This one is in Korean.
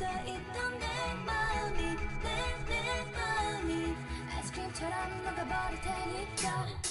묻어있던 내 마음이 내 마음이. 아이스크림처럼 녹아버릴 테니까.